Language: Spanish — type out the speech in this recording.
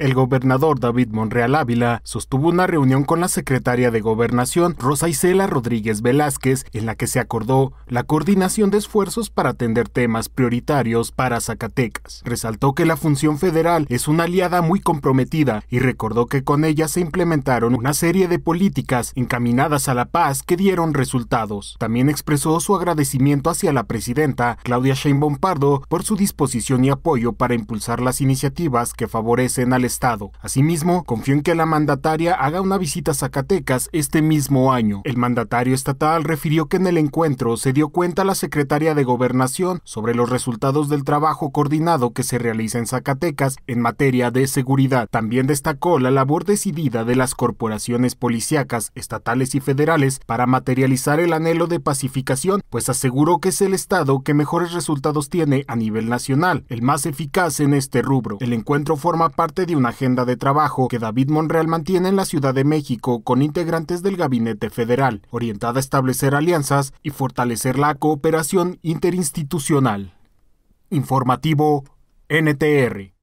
El gobernador David Monreal Ávila sostuvo una reunión con la secretaria de Gobernación, Rosa Isela Rodríguez Velázquez, en la que se acordó la coordinación de esfuerzos para atender temas prioritarios para Zacatecas. Resaltó que la función federal es una aliada muy comprometida y recordó que con ella se implementaron una serie de políticas encaminadas a la paz que dieron resultados. También expresó su agradecimiento hacia la presidenta Claudia Sheinbaum Pardo por su disposición y apoyo para impulsar las iniciativas que favorecen al Estado. Asimismo, confió en que la mandataria haga una visita a Zacatecas este mismo año. El mandatario estatal refirió que en el encuentro se dio cuenta la secretaria de Gobernación sobre los resultados del trabajo coordinado que se realiza en Zacatecas en materia de seguridad. También destacó la labor decidida de las corporaciones policíacas estatales y federales para materializar el anhelo de pacificación, pues aseguró que es el Estado que mejores resultados tiene a nivel nacional, el más eficaz en este rubro. El encuentro forma parte de una agenda de trabajo que David Monreal mantiene en la Ciudad de México con integrantes del Gabinete Federal, orientada a establecer alianzas y fortalecer la cooperación interinstitucional. Informativo NTR